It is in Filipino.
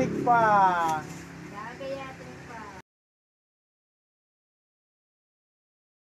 Matik pa.